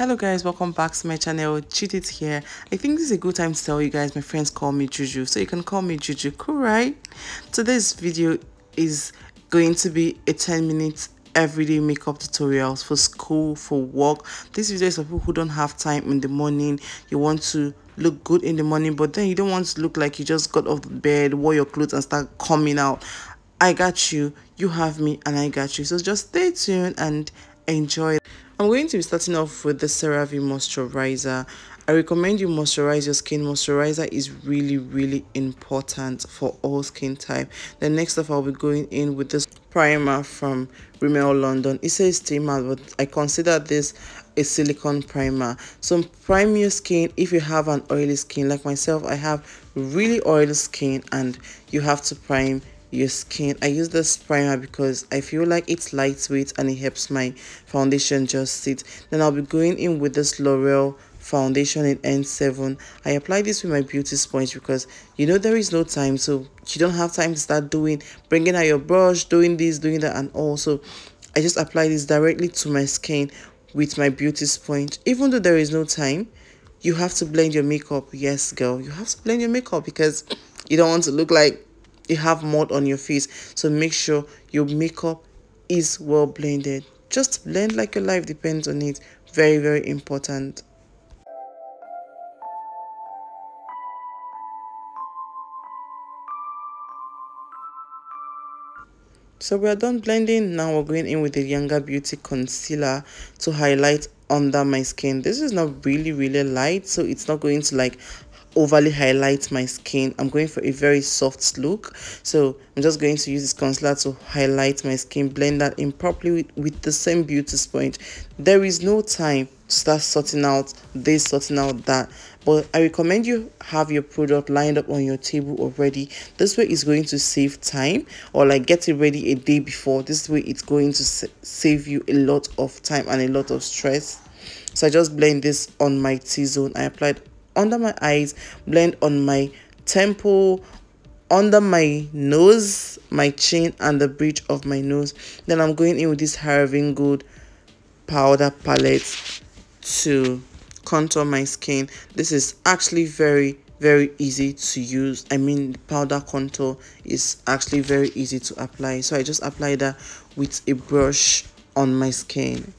hello guys. Welcome back to my channel. Judith here. I think this is a good time to tell you guys my friends call me juju. So you can call me juju cool right? Today's video is going to be a 10 minutes everyday makeup tutorials for school for work. This video is for people who don't have time in the morning. You want to look good in the morning but then you don't want to look like you just got off the bed wore your clothes and start coming out. I got you. You have me and i got you. So just stay tuned and enjoy I'm going to be starting off with the CeraVe moisturizer. I recommend you moisturize your skin. Moisturizer is really, really important for all skin type. The next up, I'll be going in with this primer from Rimmel London. It says matte, but I consider this a silicone primer. So prime your skin if you have an oily skin. Like myself, I have really oily skin and you have to prime your skin. I use this primer because i feel like it's lightweight and it helps my foundation just sit. Then i'll be going in with this l'oreal foundation in n7 i apply this with my beauty sponge because you know there is no time so you don't have time to start doing bringing out your brush doing this doing that and also i just apply this directly to my skin with my beauty sponge. Even though there is no time you have to blend your makeup. Yes girl you have to blend your makeup because you don't want to look like you have mud on your face. So make sure your makeup is well blended. Just blend like your life depends on it. Very very important. So we are done blending. Now we're going in with the younger beauty concealer to highlight under my skin. This is not really really light so it's not going to like overly highlight my skin. I'm going for a very soft look. So i'm just going to use this concealer to highlight my skin blend that in properly with, with the same beauty sponge. There is no time to start sorting out this sorting out that but i recommend you have your product lined up on your table already. This way is going to save time or like get it ready a day before. This way it's going to save you a lot of time and a lot of stress. So i just blend this on my t-zone. I applied under my eyes, blend on my temple, under my nose, my chin, and the bridge of my nose. Then I'm going in with this Having Good powder palette to contour my skin. This is actually very very easy to use i mean powder contour is actually very easy to apply so i just apply that with a brush on my skin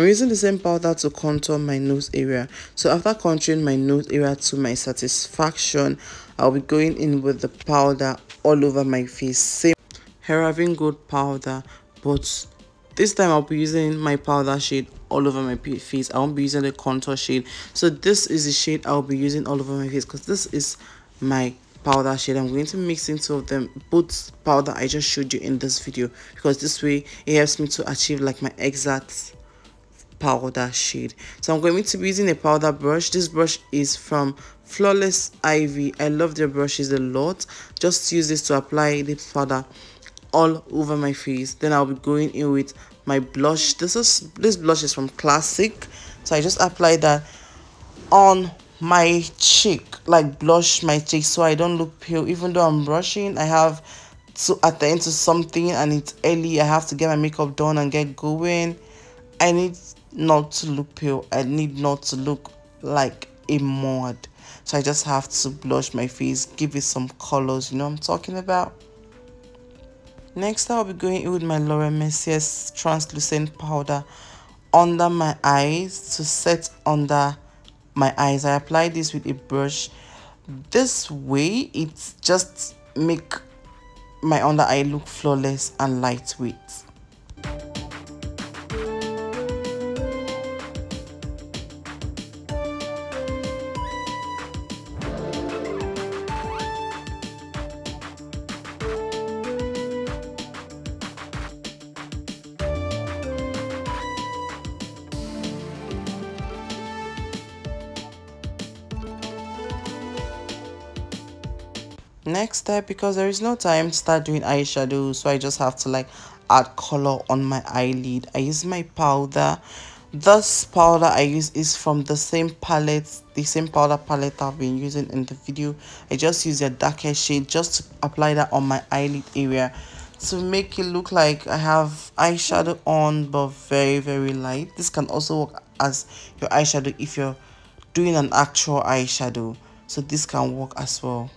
I'm using the same powder to contour my nose area. So after contouring my nose area to my satisfaction, I'll be going in with the powder all over my face. Same hair Having Good powder, but this time I'll be using my powder shade all over my face. I won't be using the contour shade. So this is the shade I'll be using all over my face because this is my powder shade i'm going to mix into of them both powder i just showed you in this video because this way it helps me to achieve like my exact powder shade. So i'm going to be using a powder brush. This brush is from flawless ivy i love their brushes a lot. Just use this to apply the powder all over my face. Then i'll be going in with my blush. This is this blush is from classic. So i just apply that on my cheek like blush my cheek so i don't look pale. Even though i'm brushing i have to attend to something and it's early. I have to get my makeup done and get going. I need not to look pale. I need not to look like a mod. So i just have to blush my face give it some colors. You know i'm talking about? Next i'll be going in with my laura mercier's translucent powder under my eyes to set under my eyes. I apply this with a brush. This way it just make my under eye look flawless and lightweight next step because there is no time to start doing eyeshadow so i just have to like add color on my eyelid. I use my powder. This powder i use is from the same palette the same powder palette i've been using in the video. I just use a darker shade just to apply that on my eyelid area to make it look like i have eyeshadow on but very very light. This can also work as your eyeshadow if you're doing an actual eyeshadow. So this can work as well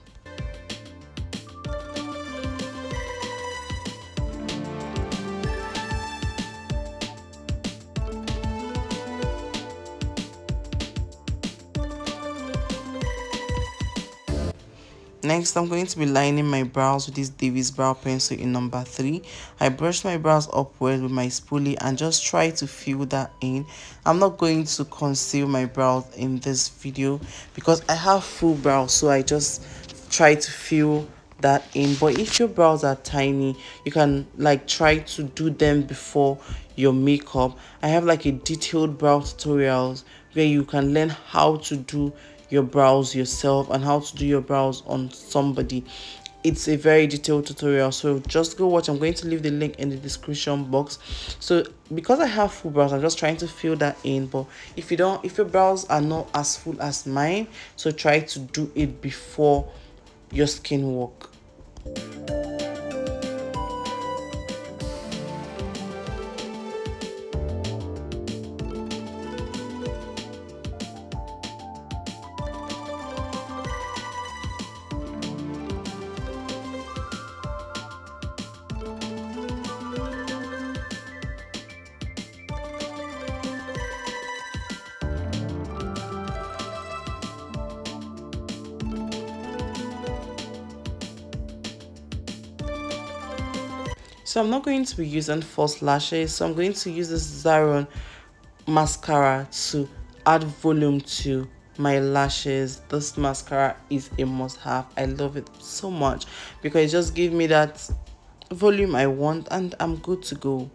Next, I'm going to be lining my brows with this Davis Brow Pencil in number 3. I brush my brows upward with my spoolie and just try to fill that in. I'm not going to conceal my brows in this video because I have full brows so I just try to fill that in but if your brows are tiny you can like try to do them before your makeup i have like a detailed brow tutorials where you can learn how to do your brows yourself and how to do your brows on somebody. It's a very detailed tutorial so just go watch. I'm going to leave the link in the description box. So because i have full brows i'm just trying to fill that in but if you don't if your brows are not as full as mine so try to do it before your skin work so i'm not going to be using false lashes. So i'm going to use this Zaron mascara to add volume to my lashes. This mascara is a must-have i love it so much because it just gives me that volume i want and i'm good to go.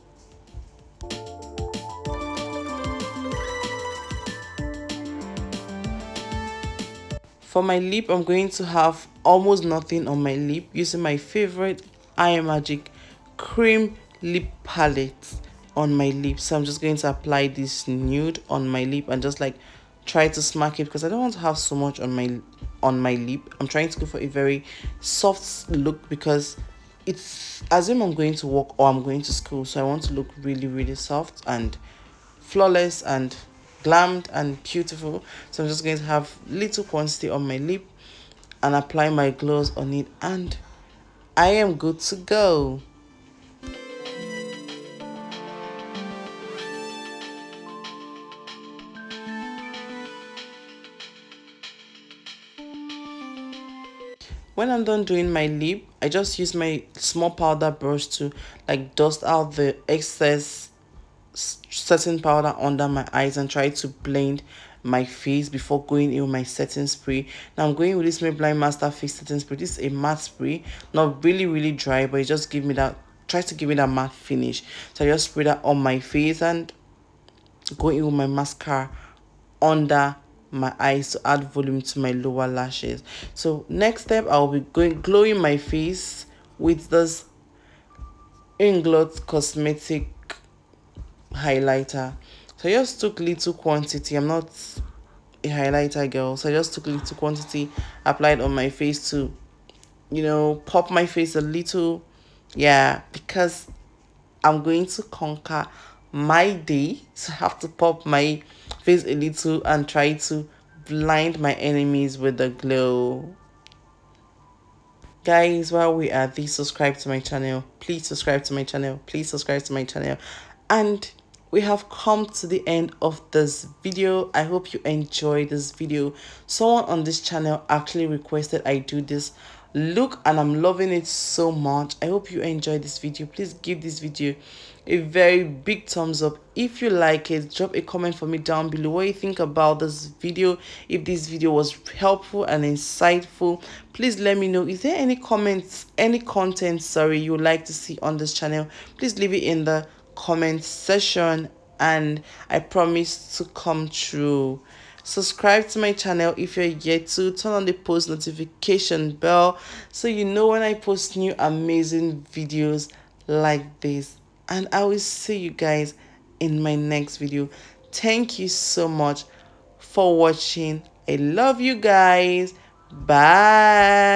For my lip i'm going to have almost nothing on my lip using my favorite imagic cream lip palette on my lips so i'm just going to apply this nude on my lip and just like try to smack it because i don't want to have so much on my on my lip. I'm trying to go for a very soft look because it's assume i'm going to work or i'm going to school so i want to look really really soft and flawless and glammed and beautiful. So i'm just going to have little quantity on my lip and apply my gloss on it and i am good to go when i'm done doing my lip i just use my small powder brush to like dust out the excess setting powder under my eyes and try to blend my face before going in with my setting spray. Now i'm going with this maybelline master face setting spray. This is a matte spray. Not really really dry but it just give me that try to give me that matte finish. So i just spray that on my face and go in with my mascara under my eyes to add volume to my lower lashes. So next step i'll be going glowing my face with this inglot cosmetic highlighter. So i just took little quantity. I'm not a highlighter girl. So i just took little quantity applied on my face to you know pop my face a little. Yeah because i'm going to conquer my day. So i have to pop my face a little and try to blind my enemies with the glow. Guys while we are this subscribe to my channel. Please subscribe to my channel. Please subscribe to my channel. And we have come to the end of this video. I hope you enjoyed this video. Someone on this channel actually requested i do this. Look and i'm loving it so much. I hope you enjoyed this video. Please give this video a very big thumbs up. If you like it drop a comment for me down below what you think about this video if this video was helpful and insightful. Please let me know. Is there any comments any content sorry you would like to see on this channel? Please leave it in the comment section and i promise to come true. Subscribe to my channel if you're yet to. Turn on the post notification bell so you know when i post new amazing videos like this and i will see you guys in my next video. Thank you so much for watching. I love you guys. Bye